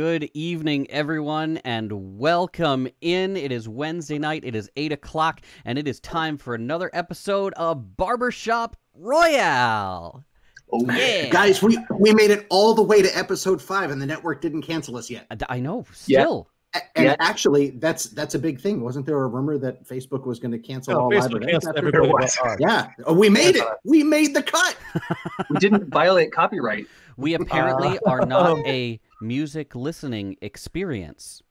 Good evening, everyone, and welcome in. It is Wednesday night. It is 8 o'clock, and it is time for another episode of Barbershop Royale. Oh, Yeah. Guys, we, we made it all the way to episode five, and the network didn't cancel us yet. I- I know, Yeah. still. A- And Yeah. actually, that's that's a big thing. Wasn't there a rumor that Facebook was going to cancel No, all live Facebook events? after- was. Yeah, Oh, we made it. We made the cut. we didn't violate copyright. We apparently are not a music listening experience.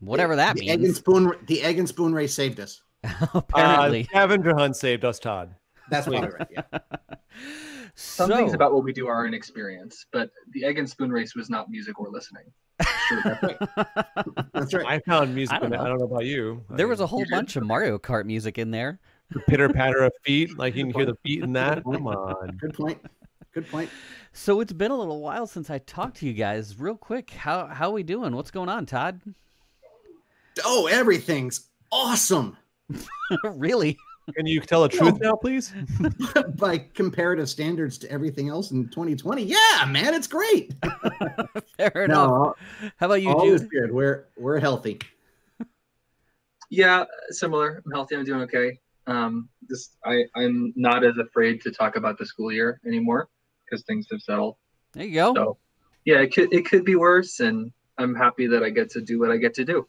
Whatever that the egg and means. spoon. The egg and spoon race saved us. apparently. Uh, Scavenger Hunt saved us, Todd. That's probably right. Yeah. Some so, things about what we do are an experience, but the egg and spoon race was not music or listening. Sure, that's right. That's right. I found music I don't in it. know. I don't know about you. there was a whole bunch of Mario Kart music in there. mean, pitter patter of feet. Like you can hear the beat in that. Come on. Good point. Good point. So it's been a little while since I talked to you guys. Real quick, how how we doing? What's going on, Todd? Oh, everything's awesome really? Can you tell the truth now, please? by comparative standards to everything else in 2020. Yeah, man, it's great. Fair enough. No, How about you, all is Jude? good. We're we're healthy. Yeah, similar. I'm healthy. I'm doing okay. Um, this I I'm not as afraid to talk about the school year anymore because things have settled. There you go. So yeah, it could it could be worse, and I'm happy that I get to do what I get to do.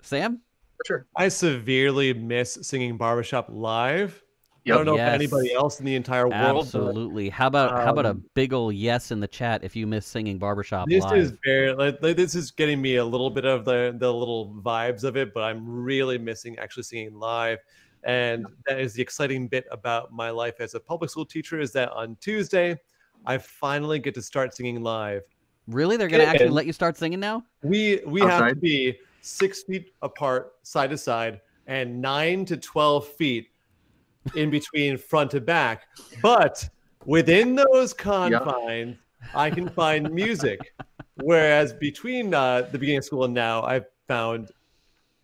Sam? For sure. I severely miss singing barbershop live. I don't know Yes. if anybody else in the entire world. but Absolutely. How about how about a um, big ol' yes in the chat if you miss singing barbershop This live? is very like, like, this is getting me a little bit of the the little vibes of it, but I'm really missing actually singing live. And that is the exciting bit about my life as a public school teacher is that on Tuesday, I finally get to start singing live. Really? They're gonna actually let you start singing now? We we have to be six feet apart, side to side, and nine to twelve feet in between front to back. But within those confines, I can find music. Whereas between uh, the beginning of school and now, I've found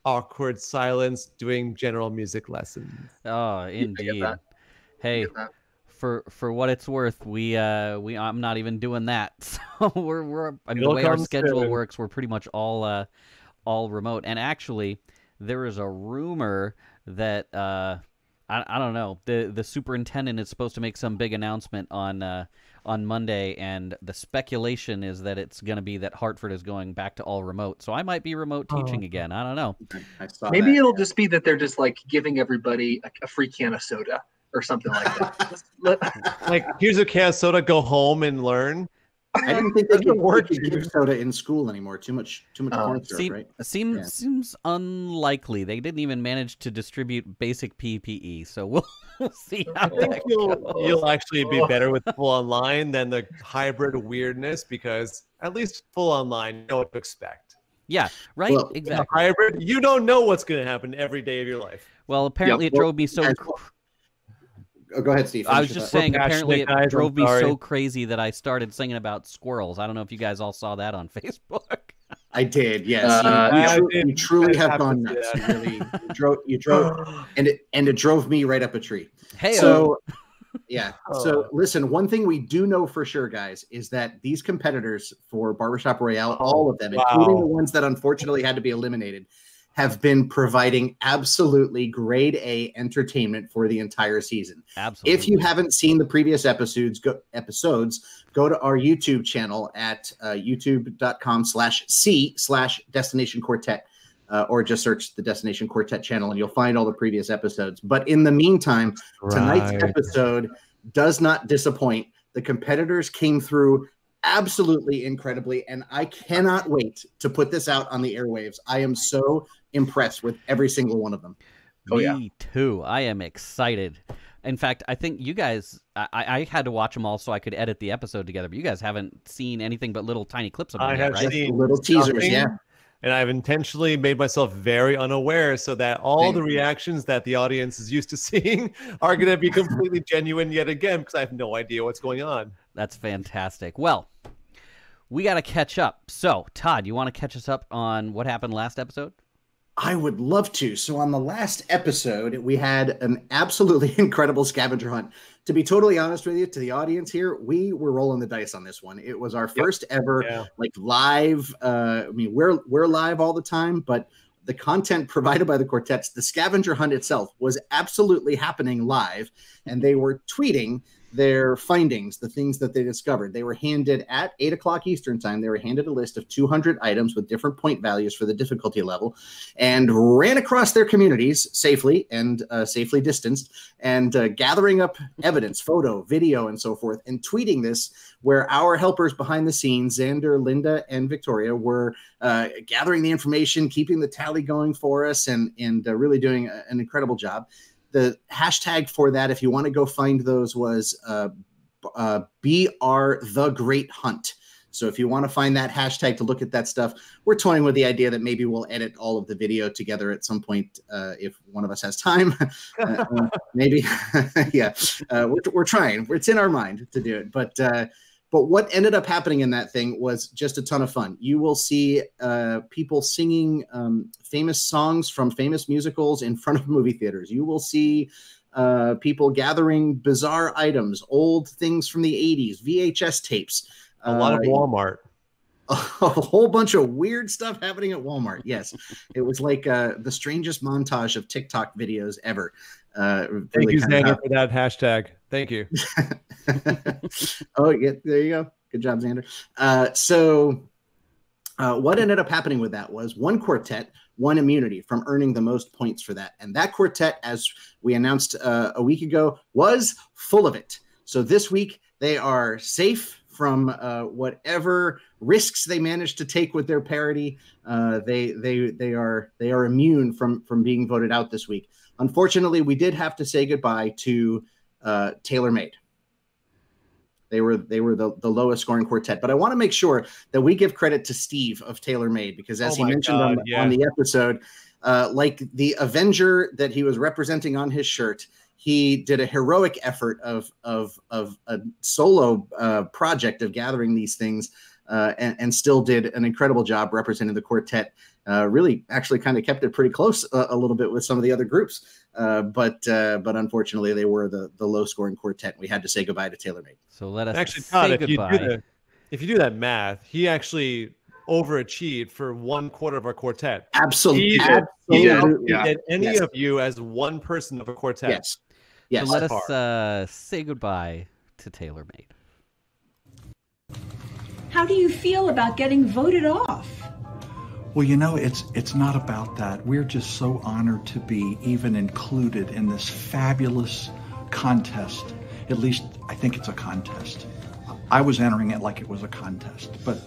awkward silence doing general music lessons. Oh, indeed. Hey, for for what it's worth, we uh we I'm not even doing that. So we're we're I mean It'll the way our schedule soon. works, we're pretty much all uh all remote. And actually, there is a rumor that uh I, I don't know the the superintendent is supposed to make some big announcement on uh on Monday, and the speculation is that it's going to be that Hartford is going back to all remote. So I might be remote Oh. teaching again. I don't know. I saw Maybe that. it'll just be that they're just like giving everybody a, a free can of soda or something like that. Let- Like, here's a can of soda, go home and learn. I didn't think they could, work, they give soda in school anymore. Too much, too much Oh. corn syrup, Seem, right? seems Yeah. seems unlikely. They didn't even manage to distribute basic PPE, so we'll, we'll see how I think that you'll goes. you'll actually be better with full online than the hybrid weirdness because at least full online you know what to expect. Yeah, right. Well, The exactly. hybrid, you don't know what's going to happen every day of your life. Well, apparently it well, drove me so. As- cr- Oh, go ahead, Steve. I was just that. saying. Apparently, it guys, drove me so crazy that I started singing about squirrels. I don't know if you guys all saw that on Facebook. I did. Yes, Uh, you, I you, did- you truly have gone nuts. You really you drove, you drove, and it and it drove me right up a tree. Hey, So, yeah. So, Oh. listen, one thing we do know for sure, guys, is that these competitors for Barbershop Royale, all of them, Wow. including the ones that unfortunately had to be eliminated, have been providing absolutely grade A entertainment for the entire season. absolutely. If you haven't seen the previous episodes, go, episodes, go to our YouTube channel at uh, youtube.com slash C slash Destination Quartet, uh, or just search the Destination Quartet channel and you'll find all the previous episodes. But in the meantime, tonight's episode does not disappoint. The competitors came through absolutely incredibly, and I cannot wait to put this out on the airwaves. I am so impressed with every single one of them. Oh, me yeah. too. I am excited. In fact, I think you guys. I, I had to watch them all so I could edit the episode together. But you guys haven't seen anything but little tiny clips of them I yet, have right? seen Little teasers, nothing, yeah. And I've intentionally made myself very unaware so that all Same. the reactions that the audience is used to seeing are going to be completely genuine yet again because I have no idea what's going on. That's fantastic. Well, we got to catch up. So, Todd, you want to catch us up on what happened last episode? I would love to. So on the last episode, we had an absolutely incredible scavenger hunt. To be totally honest with you, to the audience here, we were rolling the dice on this one. It was our first ever Yeah. like live. Uh, I mean, we're we're live all the time, but the content provided by the quartets, the scavenger hunt itself, was absolutely happening live, and they were tweeting their findings, the things that they discovered. They were handed at eight o'clock Eastern time. They were handed a list of 200 items with different point values for the difficulty level, and ran across their communities safely and uh, safely distanced, and uh, gathering up evidence, photo, video, and so forth, and tweeting this. Where our helpers behind the scenes, Xander, Linda, and Victoria, were uh, gathering the information, keeping the tally going for us, and and uh, really doing a- an incredible job the hashtag for that, if you want to go find those, was uh, uh, BR The Great Hunt. So if you want to find that hashtag to look at that stuff, we're toying with the idea that maybe we'll edit all of the video together at some point uh, if one of us has time. Uh, uh, maybe, yeah, uh, we're, we're trying. It's in our mind to do it, but. But what ended up happening in that thing was just a ton of fun. You will see uh, people singing um, famous songs from famous musicals in front of movie theaters. You will see uh, people gathering bizarre items, old things from the 80s, VHS tapes. A lot of Uh, Walmart. a whole bunch of weird stuff happening at Walmart. Yes, it was like uh, the strangest montage of TikTok videos ever. Uh, Thank you, Xander, for that hashtag. Thank you. oh, yeah, there you go. Good job, Xander. Uh, so, uh, what ended up happening with that was one quartet won immunity from earning the most points for that. And that quartet, as we announced uh, a week ago, was full of it. So, this week, they are safe from uh, whatever risks they managed to take with their parody. Uh, they they they are they are immune from from being voted out this week. Unfortunately, we did have to say goodbye to uh, Tailor Made. They were they were the, the lowest scoring quartet, but I want to make sure that we give credit to Steve of Tailor Made because as Oh he mentioned on, yeah. on the episode, uh, like the Avenger that he was representing on his shirt, he did a heroic effort of of of a solo uh, project of gathering these things, uh, and, and still did an incredible job representing the quartet. Uh, really, actually, kind of kept it pretty close a, a little bit with some of the other groups, uh, but uh, but unfortunately, they were the the low scoring quartet. We had to say goodbye to Taylor Made. So let us Actually, say Todd, if you, do the, if you do that math, he actually overachieved for one quarter of our quartet. Absolutely, He did. He did. absolutely. Yeah. Did any Yes. of you as one person of a quartet? Yes, yes. so let us uh, say goodbye to TaylorMade. How do you feel about getting voted off? Well, you know, it's it's not about that. We're just so honored to be even included in this fabulous contest. At least I think it's a contest. I was entering it like it was a contest, but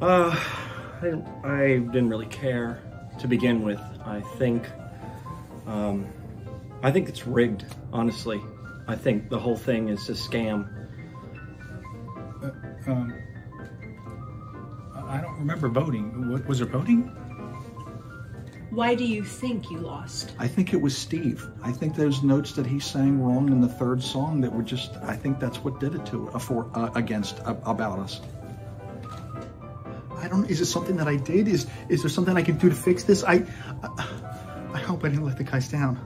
Uh, I didn't, I didn't really care to begin with. I think, um, I think it's rigged. Honestly, I think the whole thing is a scam. um, I don't remember voting. Wa- Was there voting? Why do you think you lost? I think it was Steve. I think those notes that he sang wrong in the third song that were just. I think that's what did it to uh, for uh, against uh, about us. I don't. Is it something that I did? Is is there something I can do to fix this? I, I, I hope I didn't let the guys down.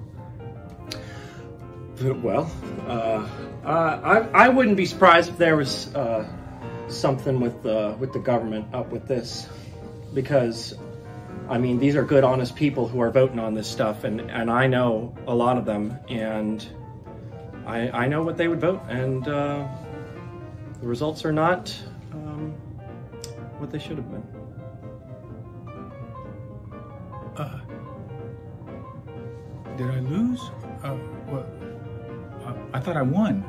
Well, uh, I I wouldn't be surprised if there was uh, something with the with the government up with this, because, I mean, these are good, honest people who are voting on this stuff, and and I know a lot of them, and I I know what they would vote, and uh, the results are not um, what they should have been. Uh, did I lose? Uh, what? Uh, I thought I won.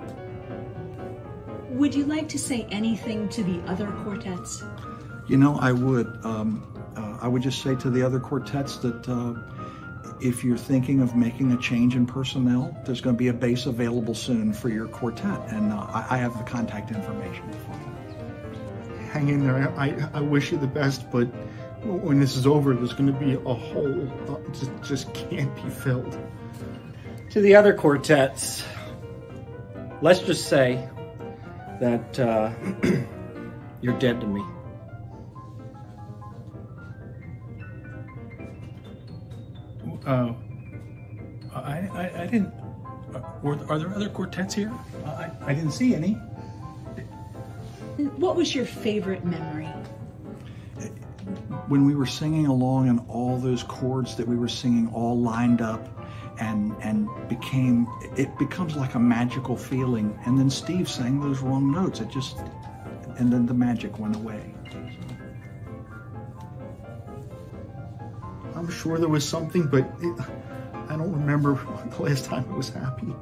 Would you like to say anything to the other quartets? You know, I would. Um, uh, I would just say to the other quartets that uh, if you're thinking of making a change in personnel, there's going to be a base available soon for your quartet, and uh, I, I have the contact information for you. Hang in there. I, I, I wish you the best, but when this is over, there's going to be a hole that just just can't be filled. To the other quartets, let's just say that uh, you're dead to me. Uh, I, I, I didn't. Uh, were, are there other quartets here? Uh, I, I didn't see any. What was your favorite memory? When we were singing along and all those chords that we were singing all lined up and and became it becomes like a magical feeling and then Steve sang those wrong notes it just and then the magic went away I'm sure there was something, but it, I don't remember the last time I was happy.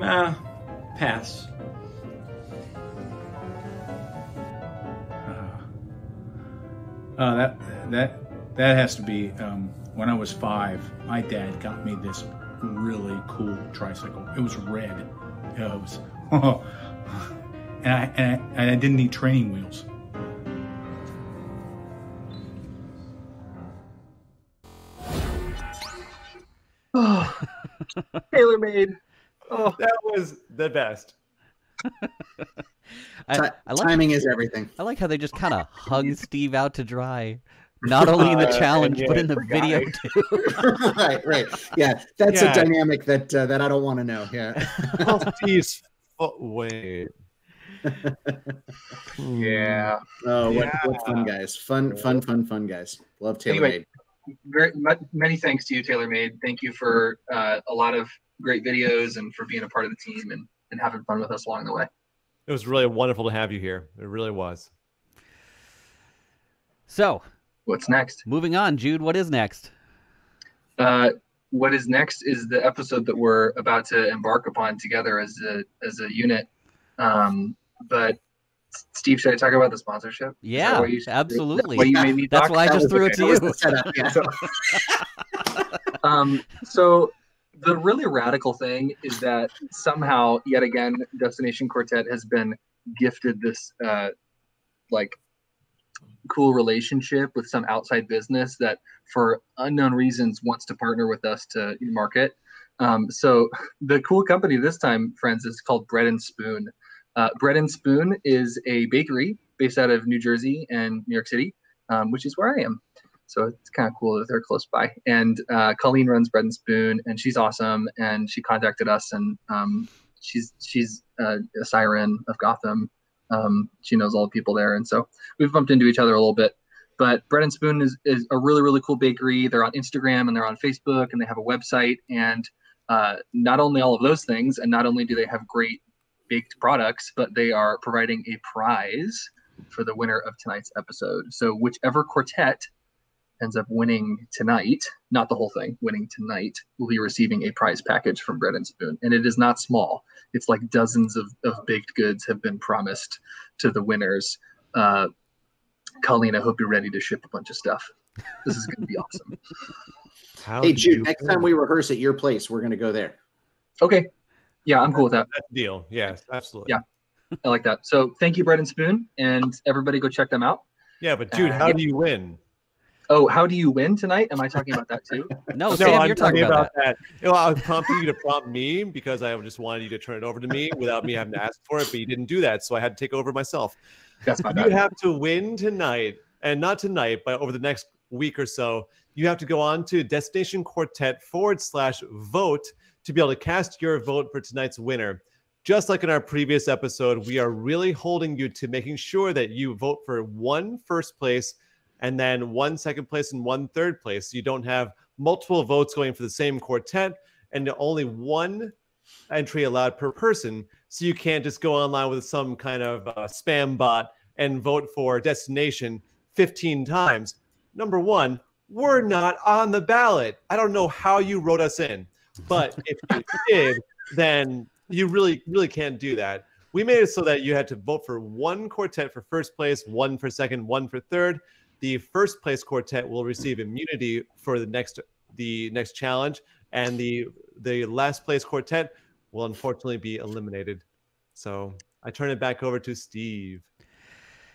Ah, pass. Uh, that that that has to be um, when I was five. My dad got me this really cool tricycle. It was red. It was, and I, and I and I didn't need training wheels. Oh, tailor made. Oh, that was the best. I, I like, timing is everything. I like how they just kind of hung Steve out to dry. Not only in the Uh, challenge, and but in the poor video guy. too. right, right. Yeah, that's Yeah. a dynamic that uh, that I don't want to know. Yeah. Oh, Steve's fo- wait. yeah. Oh, what, what fun guys! Fun, fun, fun, fun guys. Love Taylor Anyway. Very many thanks to you, TaylorMade. Thank you for uh, a lot of great videos and for being a part of the team and, and having fun with us along the way. It was really wonderful to have you here. It really was. So, What's next? moving on, Jude. What is next? Uh, what is next is the episode that we're about to embark upon together as a as a unit. Um, but Steve, should I talk about the sponsorship? Yeah, what you- absolutely. What you made me That's talk? why I just was- threw it that to you. setup, yeah. um, so the really radical thing is that somehow, yet again, Destination Quartet has been gifted this uh, like cool relationship with some outside business that, for unknown reasons, wants to partner with us to market. Um, so the cool company this time, friends, is called Bread and Spoon. Uh, Bread and Spoon is a bakery based out of New Jersey and New York City, um, which is where I am. So it's kind of cool that they're close by. And uh, Colleen runs Bread and Spoon, and she's awesome. And she contacted us, and um, she's she's uh, a siren of Gotham. Um, she knows all the people there, and so we've bumped into each other a little bit. But Bread and Spoon is, is a really really cool bakery. They're on Instagram and they're on Facebook, and they have a website. And uh, not only all of those things, and not only do they have great baked products, but they are providing a prize for the winner of tonight's episode. So whichever quartet ends up winning tonight, not the whole thing, winning tonight, will be receiving a prize package from Bread and Spoon. And it is not small. It's like dozens of, of baked goods have been promised to the winners. Uh, Colleen, I hope you're ready to ship a bunch of stuff. This is going to be awesome. How Hey, did Jude. Next time we rehearse at your place, we're gonna go there. Okay. Yeah, I'm cool with that. That's deal. Yes, absolutely. Yeah. I like that. So thank you, Bread and Spoon, and everybody go check them out. Yeah, but dude, Uh, how yeah. do you win? Oh, how do you win tonight? Am I talking about that too? No, no, Sam, I'm you're talking about, that. You know, I was prompting you to prompt me because I just wanted you to turn it over to me without me having to ask for it, but you didn't do that, so I had to take over myself. That's my You bad. have to win tonight, and not tonight, but over the next week or so. You have to go on to Destination Quartet forward slash vote to be able to cast your vote for tonight's winner. Just like in our previous episode, we are really holding you to making sure that you vote for one first place and then one second place and one third place. You don't have multiple votes going for the same quartet and only one entry allowed per person. So you can't just go online with some kind of uh, spam bot and vote for destination 15 times. Number one, we're not on the ballot. I don't know how you wrote us in, but if you did, then you really, really can't do that. We made it so that you had to vote for one quartet for first place, one for second, one for third. The first place quartet will receive immunity for the next the next challenge, and the the last place quartet will unfortunately be eliminated. So I turn it back over to Steve.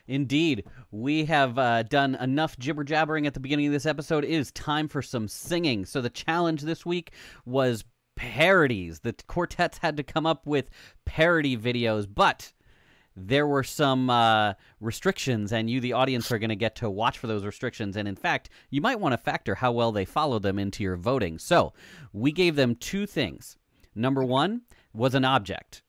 Indeed, we have uh, done enough jibber jabbering at the beginning of this episode. It is time for some singing. So the challenge this week was parodies. The quartets had to come up with parody videos, but there were some uh, restrictions, and you, the audience, are going to get to watch for those restrictions. And in fact, you might want to factor how well they follow them into your voting. So we gave them two things. Number one was an object.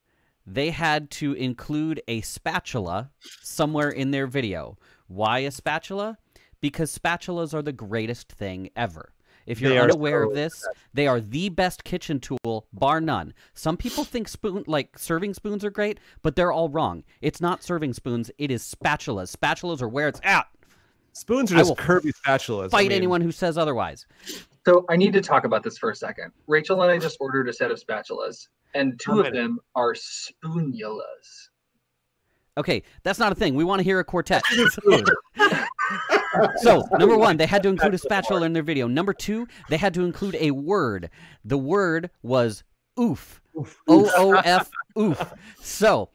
They had to include a spatula somewhere in their video. Why a spatula? Because spatulas are the greatest thing ever. If you're They are unaware of so this, they are the best kitchen tool, bar none. Some people think spoon like serving spoons are great, but they're all wrong. It's not serving spoons; it is spatulas. Spatulas are where it's at. Spoons are I just will curvy spatulas. I Fight mean, anyone who says otherwise. So I need to talk about this for a second. Rachel and I just ordered a set of spatulas, and two of them are spoonulas. Okay, that's not a thing. We want to hear a quartet. so, number one, they had to include a spatula in their video. Number two, they had to include a word. The word was oof. O O F oof. So,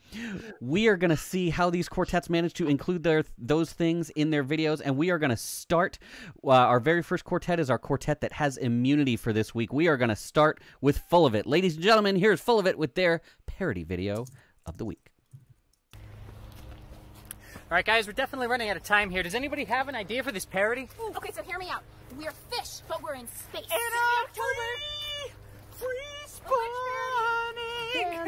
we are going to see how these quartets manage to include their those things in their videos, and we are going to start. Uh, our very first quartet is our quartet that has immunity for this week. We are going to start with Full of It. Ladies and gentlemen, here's Full of It with their parody video of the week. All right, guys, we're definitely running out of time here. Does anybody have an idea for this parody? Okay, so hear me out. We're fish, but we're in space. In October, free spawning.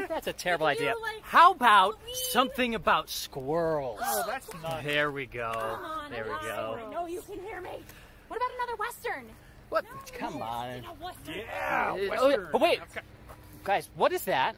That's a terrible We do, idea. like, How about Halloween. something about squirrels? Oh, that's nice. There we go. Come on, there we I go. I know you can hear me. What about another western? What? Come on. A western. Uh, oh, oh, wait, guys, what is that?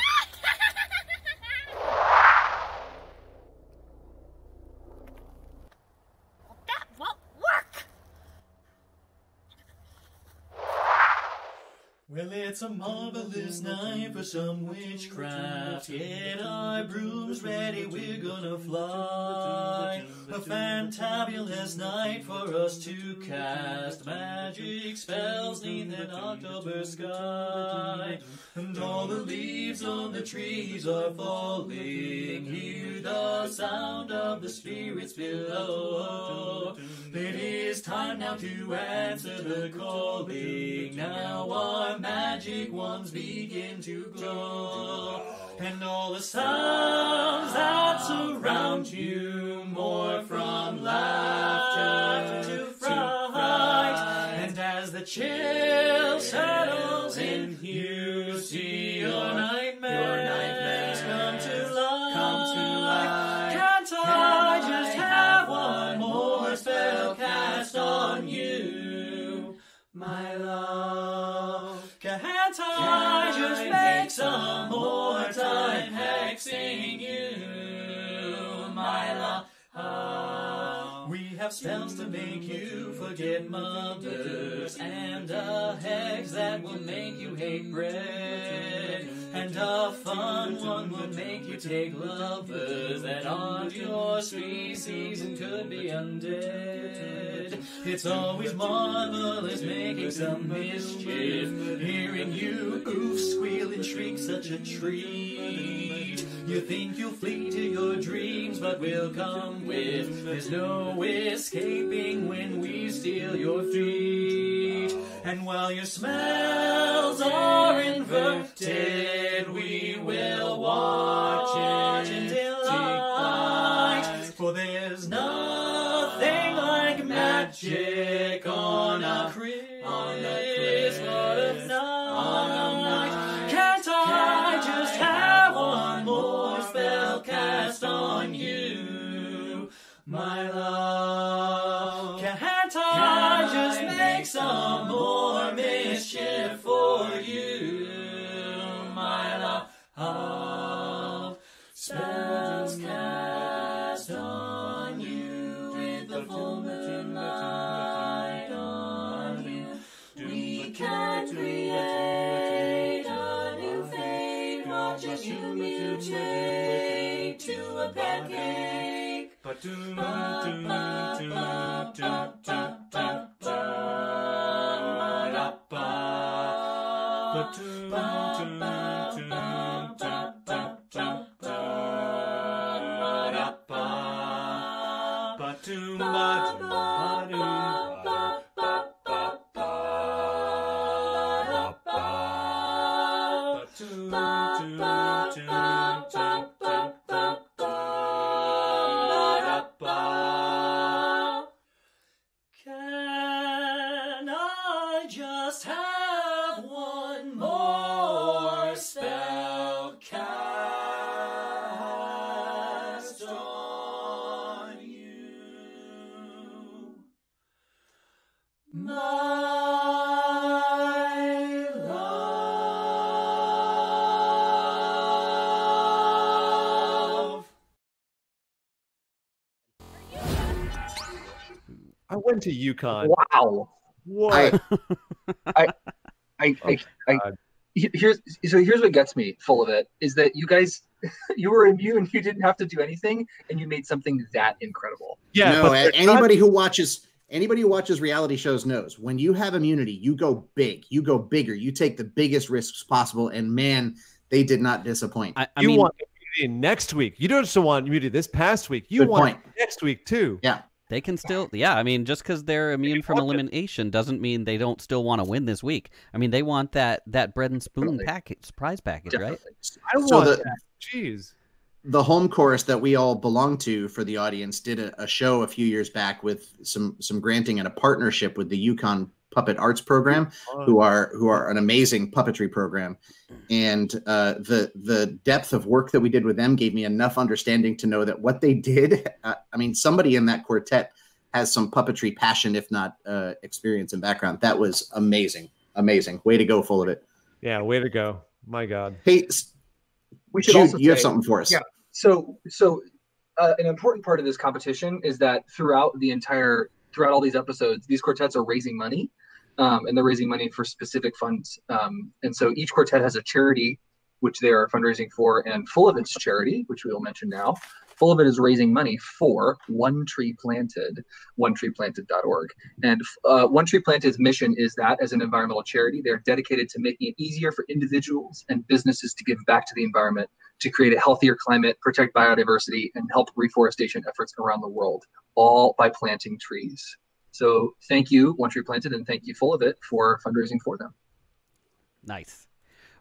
That won't work. Well, it's a marvelous night for some witchcraft. Get our brooms ready, we're gonna fly. A fantabulous night for us to cast magic spells neath an October sky. And all the leaves on the trees are falling. Hear the sound of the spirits below. It is time now to answer the calling. Now our magic wands begin to glow. And all the sounds that surround you, more from laughter to fright. And as the chill settles in, you see your nightmares, Spells to make you forget mothers, and a hex that will make you hate bread, and a fun one will make you take lovers that aren't your species and could be undead. It's always marvelous making some mischief, hearing you oof, squeal, and shriek such a treat. You think you'll flee to your dreams, but we'll come with. There's no escaping when we steal your feet. And while your smells are inverted, we will watch in delight. For there's nothing like magic Can't I just make some more mischief for you, my love? Spells cast on you with the full moonlight on you. We can create a new fate, watching you mutate to a pancake. Ba-doom, ba-doom, to UConn. Wow. What? I, I, I, oh, I, here's so here's what gets me full of it is that you guys you were immune you didn't have to do anything and you made something that incredible yeah no, a- anybody who watches anybody who watches reality shows knows when you have immunity, you go big, you go bigger, you take the biggest risks possible, and man, they did not disappoint. I, you want immunity next week. You don't just want immunity this past week. You want point. next week too. Yeah. They can still, yeah. I mean, just because they're immune from elimination doesn't mean they don't still want to win this week. I mean, they want that that bread and spoon package, surprise package, right? I So want the- that. Jeez. the home chorus that we all belong to for the audience did a, a show a few years back with some some granting and a partnership with the UConn Puppet Arts Program, who are who are an amazing puppetry program, and uh, the the depth of work that we did with them gave me enough understanding to know that what they did. Uh, I mean, somebody in that quartet has some puppetry passion, if not uh, experience and background. That was amazing, amazing. Way to go, full of it. Yeah, way to go. My God. Hey, we should Jude, also you have something for us. Yeah. So so uh, an important part of this competition is that throughout the entire throughout all these episodes, these quartets are raising money, um, and they're raising money for specific funds. Um, and so each quartet has a charity which they are fundraising for, and full of its charity, which we will mention now. Full of it is raising money for One Tree Planted, onetreeplanted.org. And uh, One Tree Planted's mission is that as an environmental charity, they're dedicated to making it easier for individuals and businesses to give back to the environment to create a healthier climate, protect biodiversity, and help reforestation efforts around the world, all by planting trees. So thank you, One Tree Planted, and thank you, Full of It, for fundraising for them. Nice.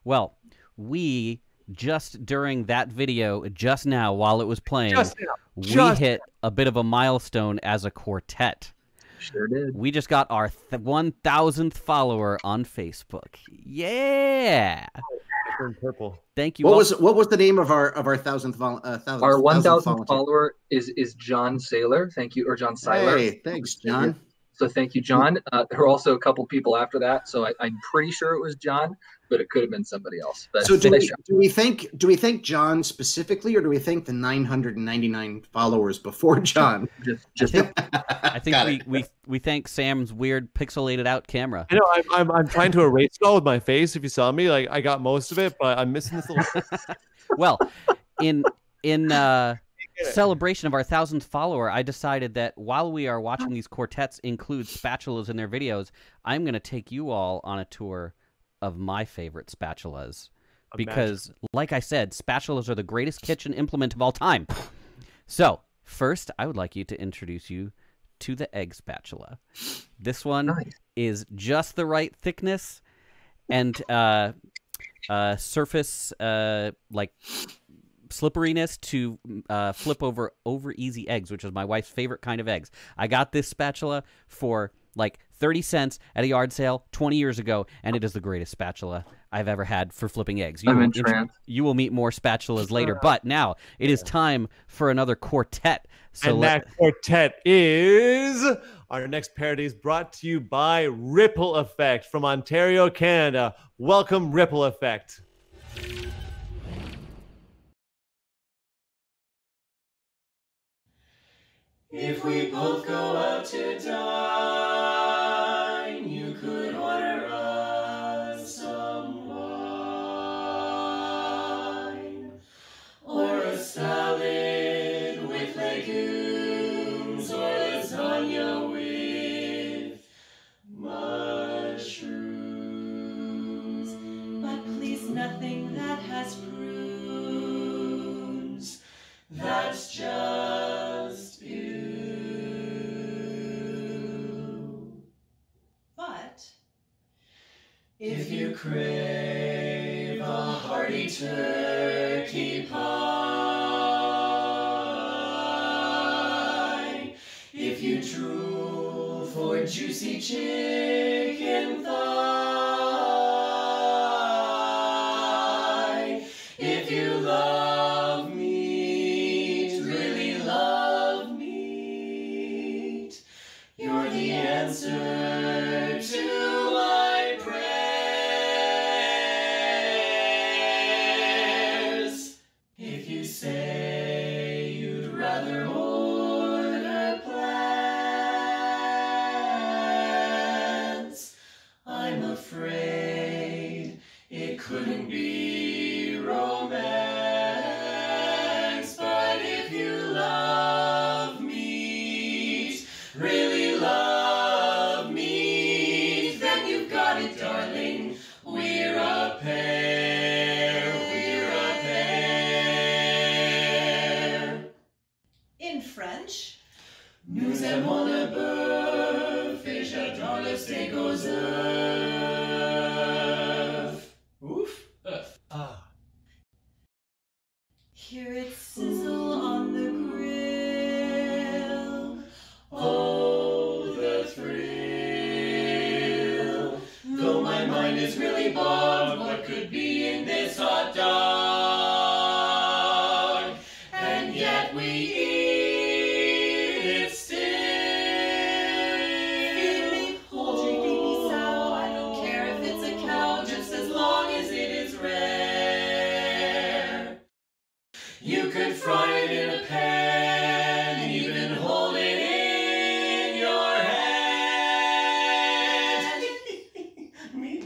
Well, we just during that video, just now while it was playing, Just now. we Just hit a bit of a milestone as a quartet. Sure did. We just got our th- 1,000th follower on Facebook. Yeah. In purple. Thank you. What all- was what was the name of our of our thousandth vol- uh, thousandth, Our one thousandth thousandth follower is is John Saylor. Thank you, or John Seiler. Hey, thanks, John. So thank you, John. Uh, there were also a couple people after that, so I, I'm pretty sure it was John, but it could have been somebody else. But So do we, job. do we think do we think John specifically, or do we think the 999 followers before John? Just, just I think we, we we thank Sam's weird pixelated out camera. I know I'm, I'm I'm trying to erase it all with my face. If you saw me, like I got most of it, but I'm missing this little. well, in in uh, celebration of our thousandth follower, I decided that while we are watching these quartets include spatulas in their videos, I'm going to take you all on a tour of my favorite spatulas. Because, like I said, spatulas are the greatest kitchen implement of all time. So, first, I would like you to introduce you to the egg spatula. This one is just the right thickness and uh, uh, surface uh, like slipperiness to uh, flip over over easy eggs, which is my wife's favorite kind of eggs. I got this spatula for like 30 cents at a yard sale 20 years ago, and it is the greatest spatula I've ever had for flipping eggs. You I'm will, entranced. you will meet more spatulas later, but now it is time for another quartet. So and let- that quartet is our next parody is brought to you by Ripple Effect from Ontario, Canada. Welcome, Ripple Effect. If we both go out to dine, you could order us some wine or a salad with legumes or lasagna with mushrooms. But please nothing that has prunes. That's just crave a hearty turkey pie, if you drool for juicy chicken thigh,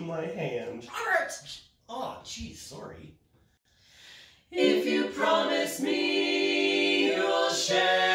my hand. Robert! Oh, geez, sorry. If you promise me you'll share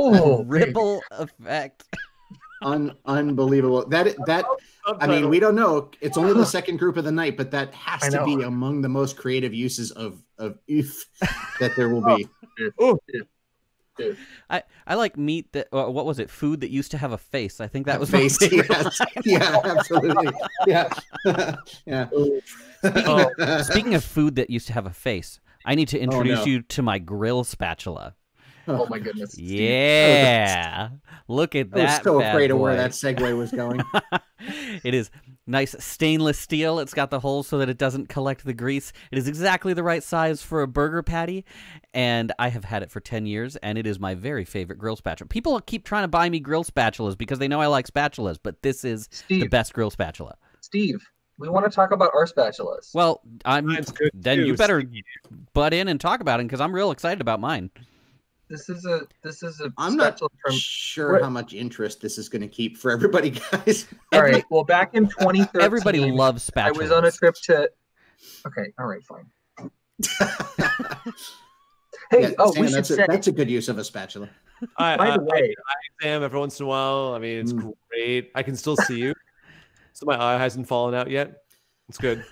Oh, ripple effect. Un- unbelievable. That that I mean, we don't know. It's only the second group of the night, but that has to be among the most creative uses of of oof that there will be. I, I like meat that uh, what was it food that used to have a face I think that A was face, yes. Yeah, absolutely. Yeah. yeah. Speaking, speaking of food that used to have a face, I need to introduce no. you to my grill spatula. Oh my goodness. Steve. Yeah, oh, look at that. I was so bad afraid of where that segue was going. it is nice stainless steel. It's got the holes so that it doesn't collect the grease. It is exactly the right size for a burger patty, and I have had it for 10 years, and it is my very favorite grill spatula. People keep trying to buy me grill spatulas because they know I like spatulas, but this is the best grill spatula. Steve, we want to talk about our spatulas. Well, I'm good then too, you better Stevie. butt in and talk about it because I'm real excited about mine. This is a this is a I'm not spatula from sure What? how much interest this is going to keep for everybody, guys. All right. Well, back in 2013, Everybody loves spatulas. I was on a trip to. Okay. All right. Fine. Hey. Yeah, oh, Sam, we should that's, a, say. that's a good use of a spatula. I, By I, the way, I am every once in a while. I mean, it's Mm. great. I can still see you, so my eye hasn't fallen out yet. It's good.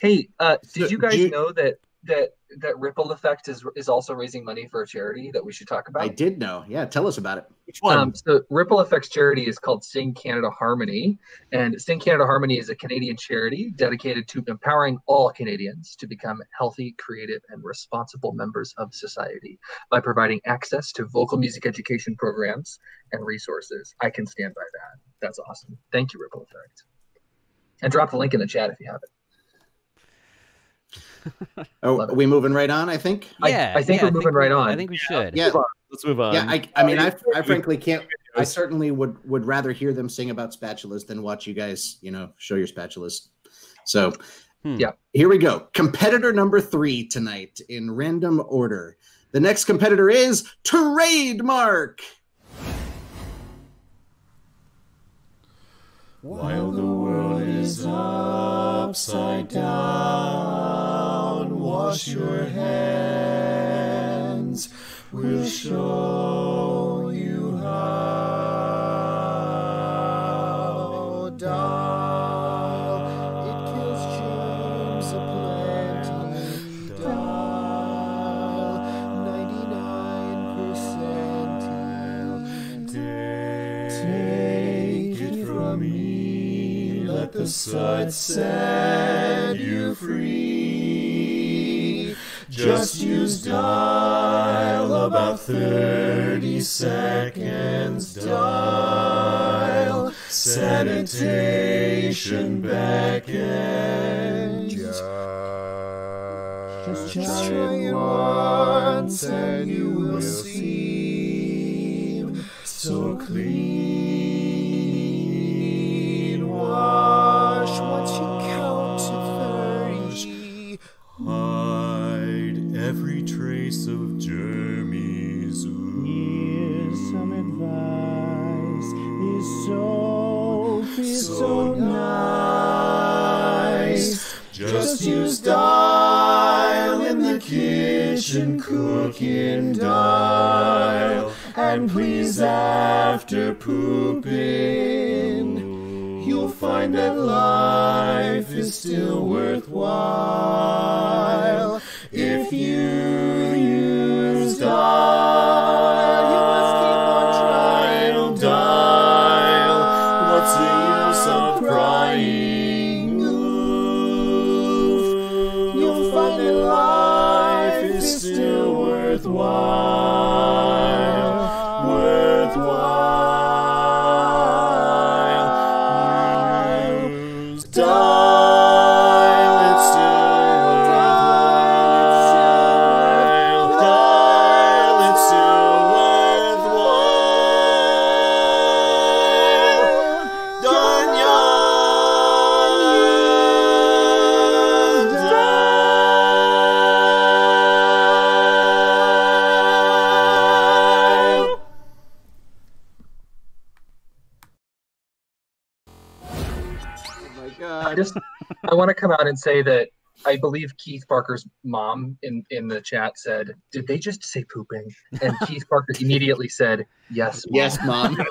hey, uh, did So, you guys do you- know that that that Ripple Effect is is also raising money for a charity that we should talk about? I did know. Yeah, tell us about it. Which one? Um, so Ripple Effects charity is called Sing Canada Harmony, and Sing Canada Harmony is a Canadian charity dedicated to empowering all Canadians to become healthy, creative, and responsible members of society by providing access to vocal music education programs and resources. I can stand by that. That's awesome. Thank you, Ripple Effect. And drop the link in the chat if you have it. Oh, are we moving right on? I think. Yeah, I think yeah, we're moving right on. I think we should. Yeah. Let's move on. Yeah, I, I mean, I, I Uh, frankly can't. I certainly would would rather hear them sing about spatulas than watch you guys, you know, show your spatulas. So, Hmm. yeah, here we go. Competitor number three tonight in random order. The next competitor is Trademark. While the world is upside down, wash your hands. We'll show you how. Dial, it kills germs aplenty. Dial, 99 Take it from me, let the suds set you free. Just use dial about 30 seconds. Dial sanitation beckons. Just, just try it once and you will see so clean. Soap is so nice. Just use dial in the kitchen, cooking dial. And please, after pooping, you'll find that life is still worthwhile. Want to come out and say that I believe Keith Parker's mom in in the chat said, "Did they just say pooping?" And Keith Parker immediately said, "Yes, mom. Yes, mom.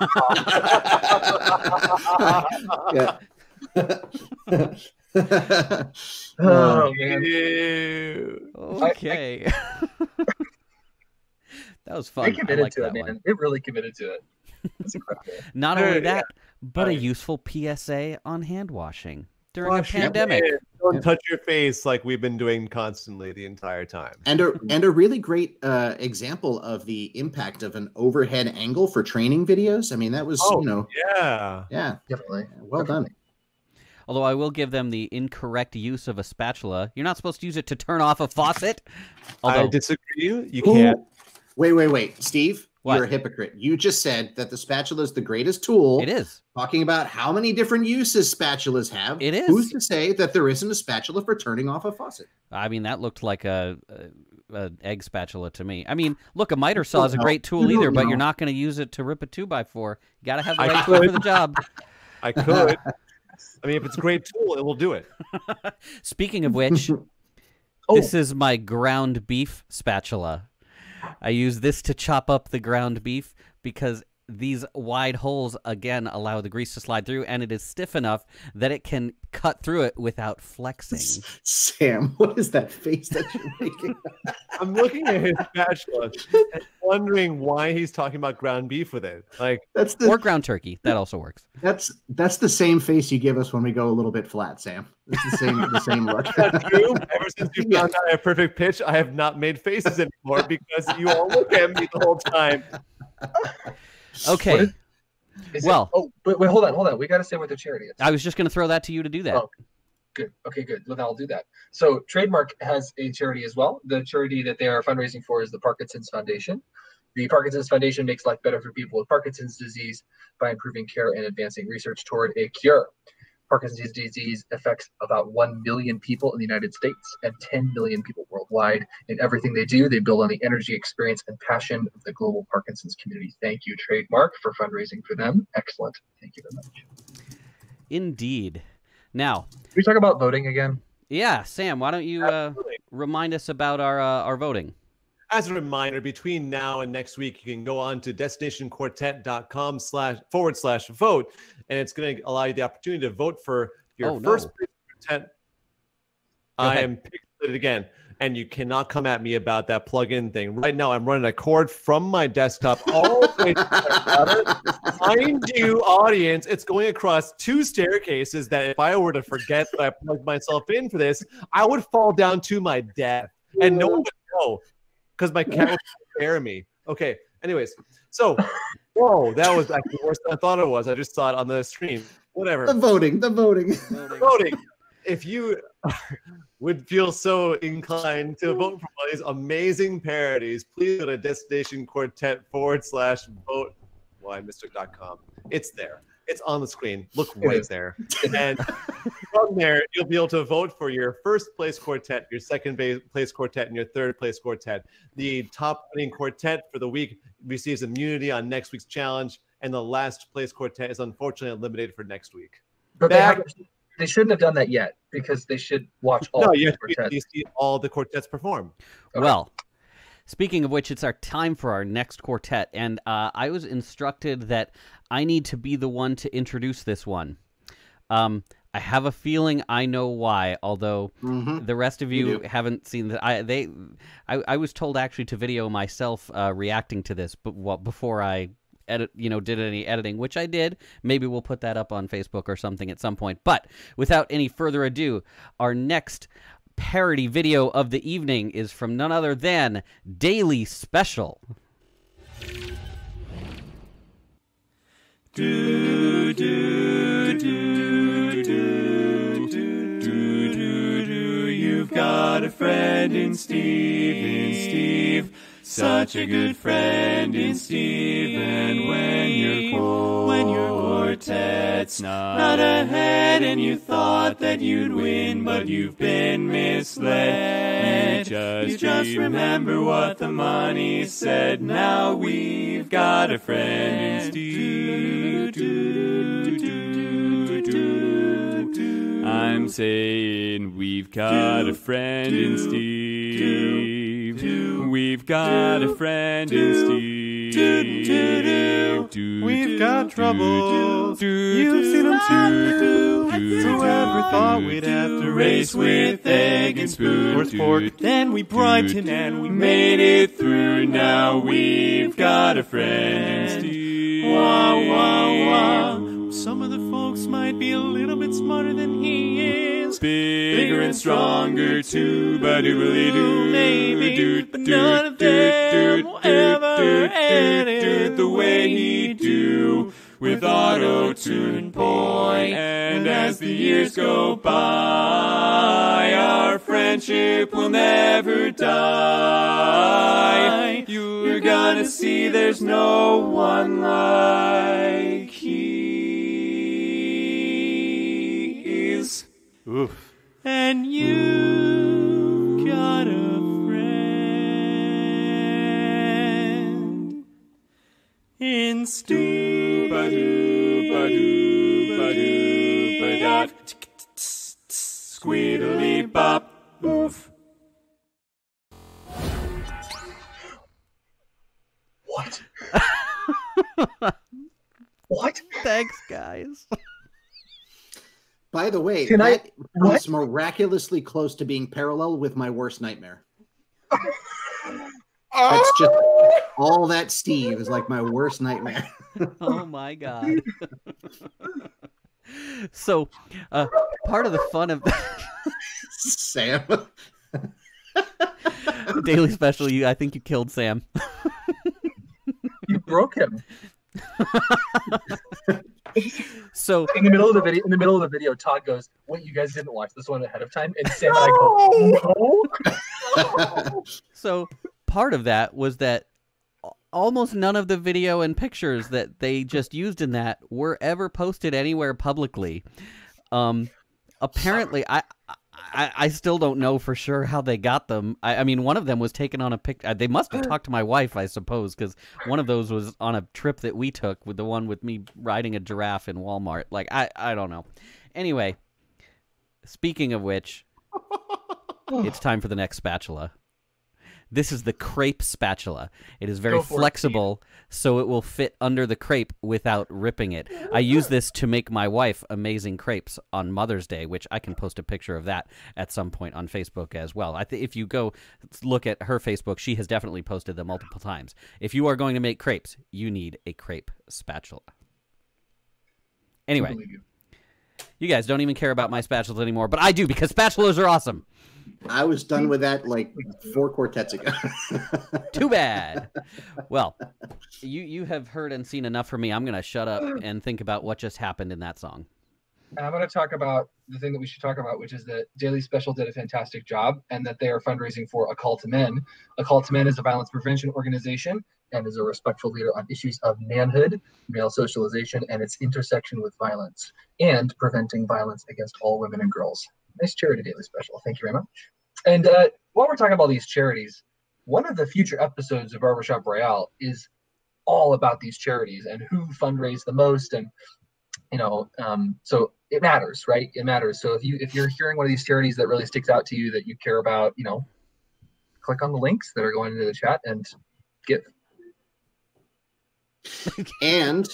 yeah. Oh, oh man. Okay. that was fun. They I committed like to that it, man. one. They really committed to it. Not only Hey, that, but a useful PSA on hand washing during Wash a pandemic. hands. Don't touch your face like we've been doing constantly the entire time. and a and a really great uh, example of the impact of an overhead angle for training videos. I mean, that was Oh, you know, yeah. yeah, Definitely. well done. Although I will give them the incorrect use of a spatula. You're not supposed to use it to turn off a faucet. Although, I disagree. You can't. Wait, wait, wait, Steve. What? You're a hypocrite. You just said that the spatula is the greatest tool. it is. Talking about how many different uses spatulas have. It is. Who's to say that there isn't a spatula for turning off a faucet? I mean, that looked like a, a, a egg spatula to me. I mean, look, a miter saw is a great tool either, don't but you're not going to use it to rip a two by four. You got to have the right tool for the job. I could. I mean, if it's a great tool, it will do it. Speaking of which, Oh. this is my ground beef spatula. I use this to chop up the ground beef because these wide holes again allow the grease to slide through, and it is stiff enough that it can cut through it without flexing. Sam, what is that face that you're making? I'm looking at his spatula and wondering why he's talking about ground beef with it. Like That's the Or ground turkey. That also works. that's that's the same face you give us when we go a little bit flat, Sam. It's the same the same look. That's true. Ever since you found out I have perfect pitch, I have not made faces anymore because you all look at me the whole time. Okay. Is it- Well- oh, wait, wait, hold on, hold on. We got to say what the charity is. I was just going to throw that to you to do that. Oh, good. Okay, good. Well, I'll do that. So, Trademark has a charity as well. The charity that they are fundraising for is the Parkinson's Foundation. The Parkinson's Foundation makes life better for people with Parkinson's disease by improving care and advancing research toward a cure. Parkinson's disease affects about 1 million people in the United States and 10 million people worldwide. In everything they do, they build on the energy, experience, and passion of the global Parkinson's community. Thank you, Trademark, for fundraising for them. Excellent. Thank you very much. Indeed. Now, Can we talk about voting again? yeah, Sam, why don't you uh, remind us about our uh, our voting? As a reminder, between now and next week, you can go on to destinationquartet.com slash forward slash vote, and it's going to allow you the opportunity to vote for your Oh, first place quartet. I am pixelated again, and you cannot come at me about that plug-in thing. Right now, I'm running a cord from my desktop all the way to. Mind you, audience, it's going across two staircases that if I were to forget that I plugged myself in for this, I would fall down to my death, and no one would know because my cat would scare me. Okay. Anyways, so whoa, that was actually worse than I thought it was. I just saw it on the stream. Whatever. the voting, the voting. Voting. If you would feel so inclined to vote for one of these amazing parodies, please go to Destination Quartet forward slash vote Why, whymister.com. It's there. It's on the screen. Look right there. And from there, you'll be able to vote for your first place quartet, your second place quartet, and your third place quartet. The top winning quartet for the week receives immunity on next week's challenge, and the last place quartet is unfortunately eliminated for next week. But they, Back- haven't, they shouldn't have done that yet because they should watch all no, the you, quartets. you see all the quartets perform. Well, speaking of which, it's our time for our next quartet, and uh, I was instructed that I need to be the one to introduce this one. Um, I have a feeling I know why, although Mhm. the rest of You you haven't seen the. I they, I, I was told actually to video myself uh, reacting to this, but well, before I edit, you know, did any editing, which I did. Maybe we'll put that up on Facebook or something at some point. But without any further ado, our next parody video of the evening is from none other than Daily Special. Do do do do do do do do. You've got a friend in Steve, in Steve. Such a good friend in Steve. And when your when your quartet's not ahead, and you thought that you'd win, but you've been misled. You just, you just remember what the money said. Now we've got a friend in do. I'm saying we've got a friend in Steve. We've got a friend in Steve. We've got trouble. You've seen them too. Whoever thought we'd have to race with egg and spoon? Or sport. Then we Brighton and we made it through. Now we've got a friend in Steve. Wow, wow, wow. Some of the folks might be a little bit smarter than he is. Bigger and stronger too, but do really do. Maybe, but none of them will ever edit the way he do. With auto tune boy. and as the years go by, our friendship will never die. You're gonna see there's no one like he Squeedly bop oof. What? what? Thanks, guys. By the way, Can that I, was miraculously close to being parallel with my worst nightmare. That's just all that Steve is like my worst nightmare. oh my god. so, uh, part of the fun of Sam. daily special, you I think you killed Sam. You broke him. So in the middle of the video, in the middle of the video, Todd goes, "What? You guys didn't watch this one ahead of time?" And Sam and I go, "No." So part of that was that almost none of the video and pictures that they just used in that were ever posted anywhere publicly. Um, apparently, I, I I still don't know for sure how they got them. I, I mean, one of them was taken on a pic. uh, They must have talked to my wife, I suppose, because one of those was on a trip that we took with the one with me riding a giraffe in Walmart. Like I I don't know. Anyway, speaking of which, it's time for the next spatula. This is the crepe spatula. It is very for it, flexible, so it will fit under the crepe without ripping it. I use this to make my wife amazing crepes on Mother's Day, which I can post a picture of that at some point on Facebook as well. I th- if you go look at her Facebook, she has definitely posted them multiple times. If you are going to make crepes, you need a crepe spatula. Anyway, you guys don't even care about my spatulas anymore, but I do because spatulas are awesome. I was done with that like four quartets ago. Too bad. Well, you you have heard and seen enough from me. I'm going to shut up and think about what just happened in that song. And I'm going to talk about the thing that we should talk about, which is that Daily Special did a fantastic job and that they are fundraising for A Call to Men. A Call to Men is a violence prevention organization and is a respectful leader on issues of manhood, male socialization, and its intersection with violence, and preventing violence against all women and girls. Nice charity, Daily Special. Thank you very much. And uh, while we're talking about these charities, one of the future episodes of Barbershop Royale is all about these charities and who fundraise the most and you know um, so it matters right it matters so if you if you're hearing one of these charities that really sticks out to you that you care about you know click on the links that are going into the chat and give and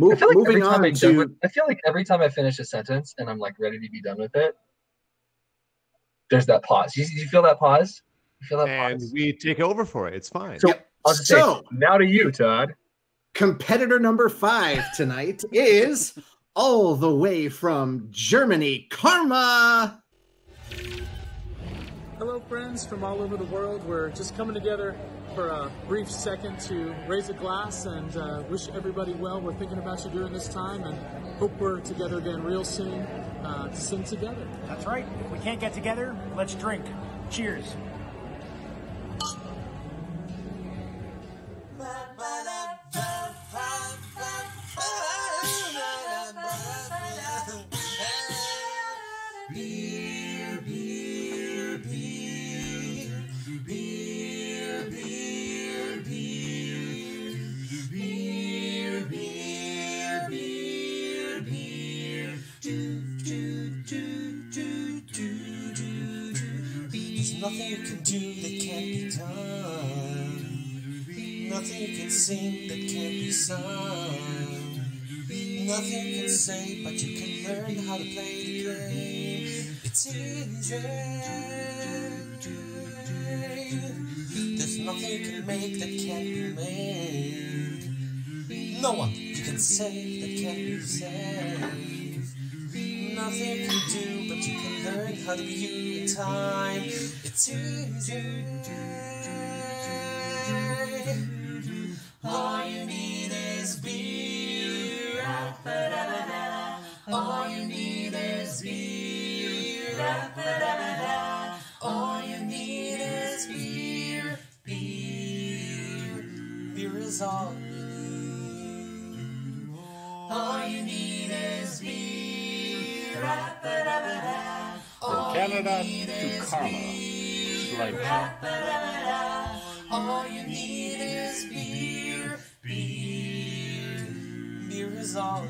I feel like moving every time on I'm to with, I feel like every time I finish a sentence and I'm like ready to be done with it, there's that pause. You, you feel that pause? You feel that and pause? we take over for it. It's fine. So I'll So- say now to you, Todd. competitor number five tonight is all the way from Germany, Karma. Hello, friends from all over the world. We're just coming together for a brief second to raise a glass and uh, wish everybody well. We're thinking about you during this time and hope we're together again real soon uh, to sing together. That's right. If we can't get together, let's drink. Cheers. Nothing you can do that can't be done. Nothing you can sing that can't be sung. Nothing you can say, but you can learn how to play the game. It's easy. There's nothing you can make that can't be made. No one you can save that can't be saved. Nothing you can do, but you can learn how to be you in time. Easy. All you need is beer. All you need is beer. All you need is beer. Beer. Beer is all you need. All you need is beer. From Canada to Karma. Slideshow. All you need is beer. Beer. Beer is all.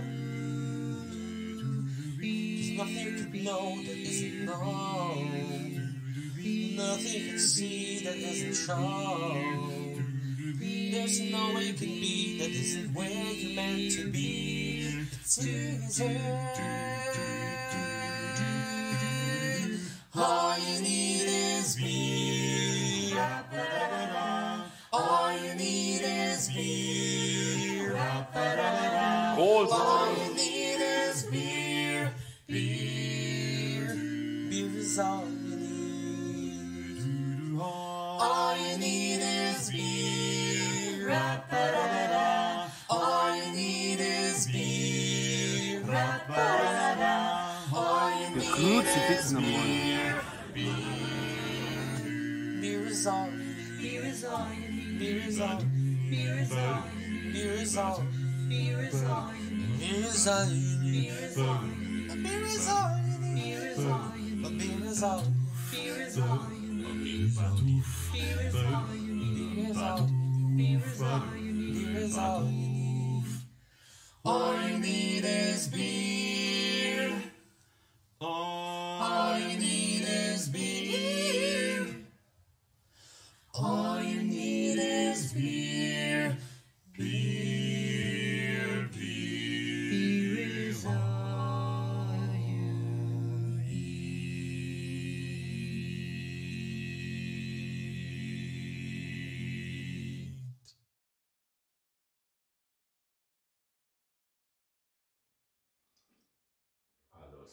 There's nothing can know that isn't known. Nothing can see that isn't shown. There's no way you can be that isn't where you're meant to be. It's It's Lord.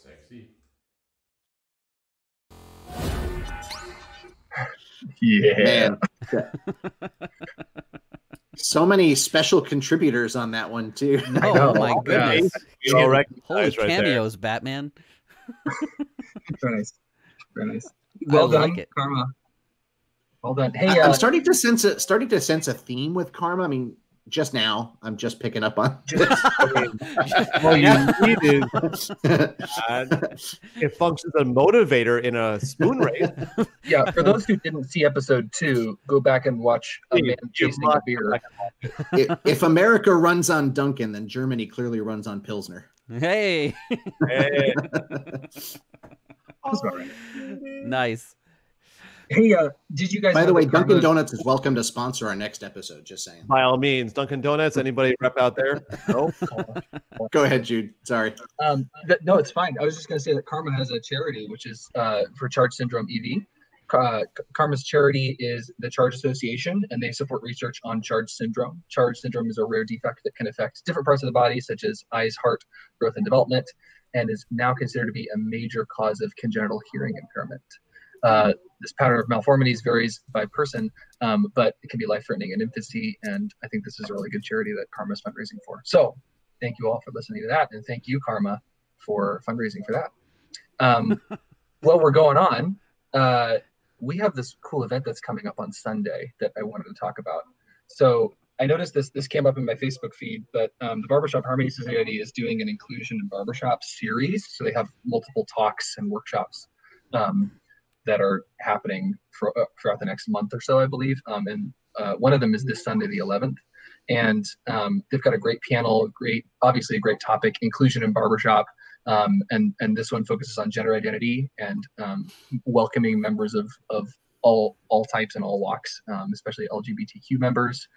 Sexy. Yeah. So many special contributors on that one too. Oh know. my Yeah. goodness! We all Holy recognize right there. cameos, Batman. Very nice. Very nice. Well like done, it. Karma. Well done. Hey, I, uh, am starting to sense a starting to sense a theme with karma. I mean, just now I'm just picking up on. All you need is uh, it functions as a motivator in a spoon race. yeah, for those who didn't see episode two, go back and watch a man chasing a beer. if, if America runs on Dunkin', then Germany clearly runs on Pilsner. Hey, Hey, That's right. nice. Hey, uh, did you guys? By the way, that Karma- Dunkin' Donuts is welcome to sponsor our next episode. Just saying. by all means, Dunkin' Donuts. Anybody rep out there? No. Go ahead, Jude. Sorry. Um, th- no, it's fine. I was just going to say that Karma has a charity, which is uh, for Charge Syndrome EV. Uh, Karma's charity is the Charge Association, and they support research on Charge Syndrome. Charge Syndrome is a rare defect that can affect different parts of the body, such as eyes, heart, growth, and development, and is now considered to be a major cause of congenital hearing impairment. Uh, this pattern of malformities varies by person, um, but it can be life-threatening in infancy, and I think this is a really good charity that Karma is fundraising for. So, thank you all for listening to that, and thank you, Karma, for fundraising for that. Um, while we're going on, uh, we have this cool event that's coming up on Sunday that I wanted to talk about. So I noticed this this came up in my Facebook feed, but um, the Barbershop Harmony Society is doing an inclusion in barbershop series. So they have multiple talks and workshops um, that are happening for, uh, throughout the next month or so, I believe. Um, and uh, one of them is this Sunday, the 11th. And um, they've got a great panel, great, obviously a great topic, inclusion in barbershop. Um, and and this one focuses on gender identity and um, welcoming members of of all all types and all walks, um, especially LGBTQ members.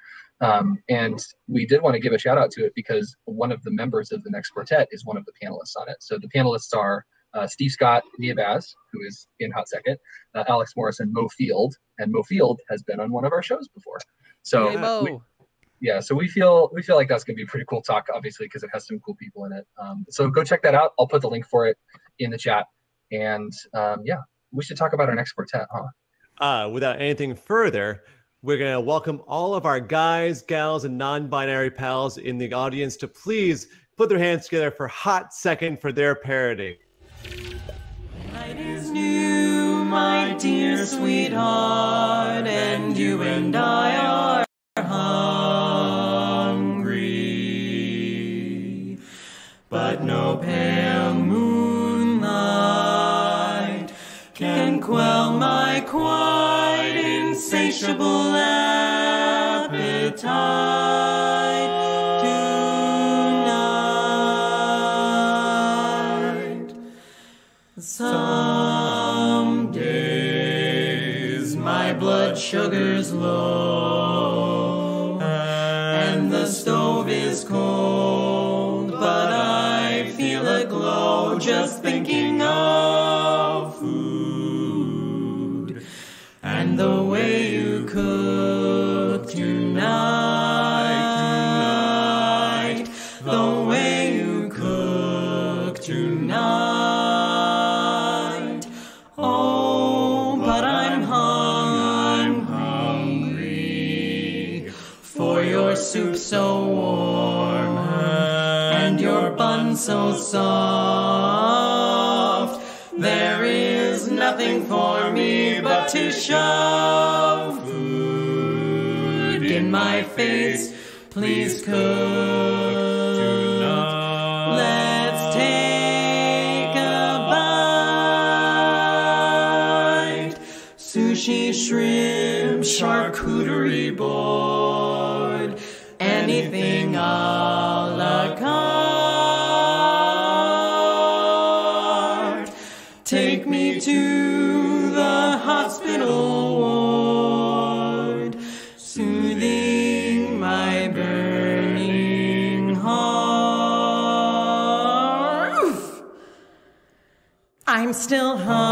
Um, and we did want to give a shout out to it because one of the members of the next quartet is one of the panelists on it. So the panelists are uh, Steve Scott, Nia Baz, who is in Hot Second, uh, Alex Morris, and Mo Field. And Mo Field has been on one of our shows before. So Hey, Mo. we- yeah, so we feel we feel like that's gonna be a pretty cool talk, obviously, because it has some cool people in it. Um, so go check that out. I'll put the link for it in the chat. And um, yeah, we should talk about our next quartet, huh? Uh, without anything further, we're going to welcome all of our guys, gals, and non binary pals in the audience to please put their hands together for Hot Second for their parody. Night is new, my dear sweetheart, and you and I are hungry. But no pale moonlight can quell my quite insatiable appetite sugar's low soft. There is nothing for me but to shove food in my face. Please cook tonight. Let's take a bite. Sushi, shrimp, charcuterie board, I'm still hungry,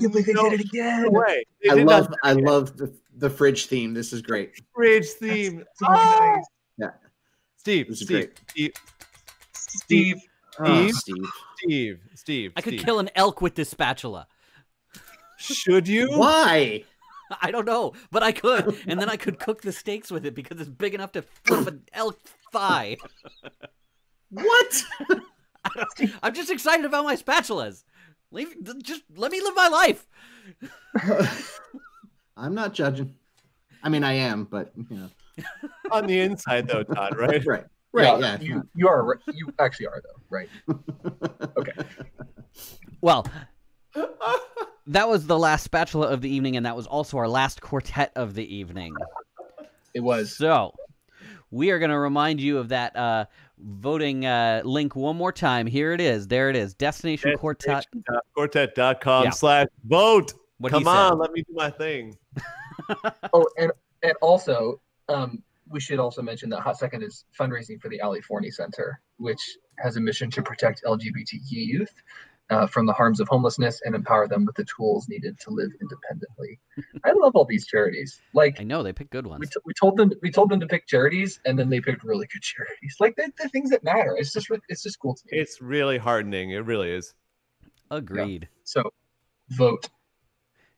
can't believe they no, did it again. No way. They I love not I love the, the fridge theme. This is great. bridge theme. so Ah! nice. Yeah. Steve, This is Steve, great. Steve, Steve, Oh, Steve, Steve. Steve, Steve. I could Steve. kill an elk with this spatula. Should you? Why? I don't know, but I could, and then I could cook the steaks with it because it's big enough to flip an elk thigh. What? I'm just excited about my spatulas. Leave, just let me live my life. I'm not judging. I mean, I am, but you know, On the inside, though, Todd, right? right, right, yeah. You you are you actually are though, right? Okay. Well, that was the last spatula of the evening, and that was also our last quartet of the evening. It was. So, we are going to remind you of that uh, voting uh, link one more time. Here it is. There it is. Destination Quartet. Quartet.com Yeah. slash vote. What Come on, said. let me do my thing. Oh, and and also, um, we should also mention that Hot Second is fundraising for the Ali Forney Center, which has a mission to protect LGBTQ youth uh, from the harms of homelessness and empower them with the tools needed to live independently. I love all these charities. Like I know they pick good ones. we, t- we told them we told them to pick charities, and then they picked really good charities. Like the, the things that matter. It's just re- it's just cool to me. It's really heartening. It really is. Agreed. So, vote.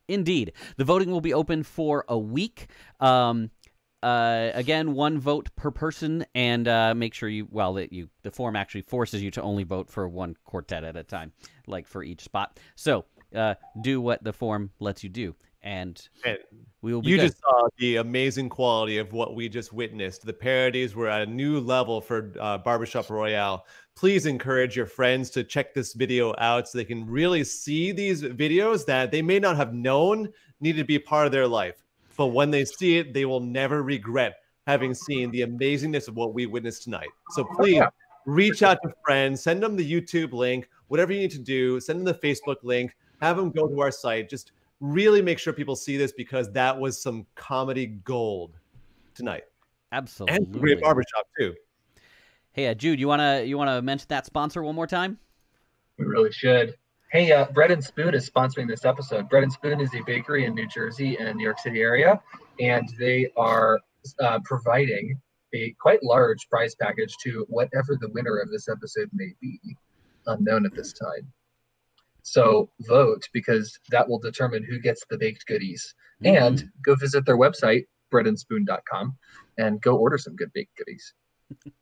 Indeed. The voting will be open for a week. Um, uh, again, one vote per person, and uh, make sure you well that you the form actually forces you to only vote for one quartet at a time, like for each spot. So uh, do what the form lets you do, and we will be you good. just saw the amazing quality of what we just witnessed. The parodies were at a new level for uh, Barbershop Royale. Please encourage your friends to check this video out so they can really see these videos that they may not have known needed to be part of their life. But when they see it, they will never regret having seen the amazingness of what we witnessed tonight. So please reach out to friends, send them the YouTube link, whatever you need to do, send them the Facebook link, have them go to our site. Just really make sure people see this because that was some comedy gold tonight. Absolutely. And some great barbershop too. Hey, uh, Jude, you wanna you wanna mention that sponsor one more time? We really should. Hey, uh, Bread and Spoon is sponsoring this episode. Bread and Spoon is a bakery in New Jersey and New York City area, and they are uh, providing a quite large prize package to whatever the winner of this episode may be, unknown at this time. So vote because that will determine who gets the baked goodies. And go visit their website, breadandspoon.com, and go order some good baked goodies.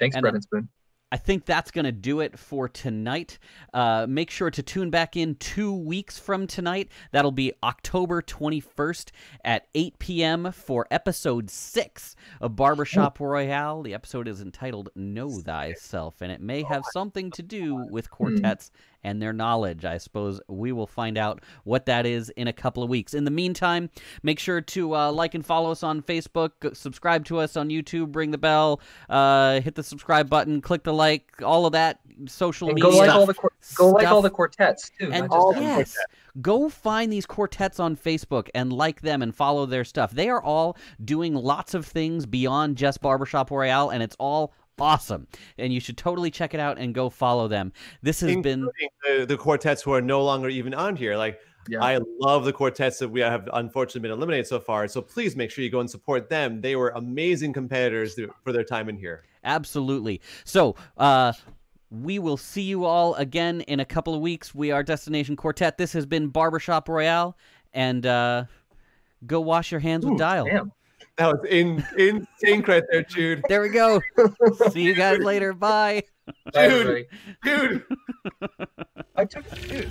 Thanks, And, Bread and Spoon. I think that's going to do it for tonight. Uh, make sure to tune back in two weeks from tonight. That'll be October 21st at 8 p.m. for episode six of Barbershop Royale. The episode is entitled Know Thyself, and it may have something to do with quartets and their knowledge. I suppose we will find out what that is in a couple of weeks. In the meantime, make sure to uh, like and follow us on Facebook, subscribe to us on YouTube, ring the bell, uh, hit the subscribe button, click the like, all of that social And media. go like all the go like all the quartets too. And them. yes, go find these quartets on Facebook and like them and follow their stuff. They are all doing lots of things beyond just Barbershop Royale, and it's all awesome. And you should totally check it out and go follow them. This has been the, the quartets who are no longer even on here. Like I love the quartets that we have unfortunately been eliminated so far. So please make sure you go and support them. They were amazing competitors for their time in here. Absolutely. So, uh, we will see you all again in a couple of weeks. We are Destination Quartet. This has been Barbershop Royale, and uh, go wash your hands with Dial. That was in in sync right there, Jude. There we go. see you guys later. Bye. Bye, Dude, everybody. dude. I took dude.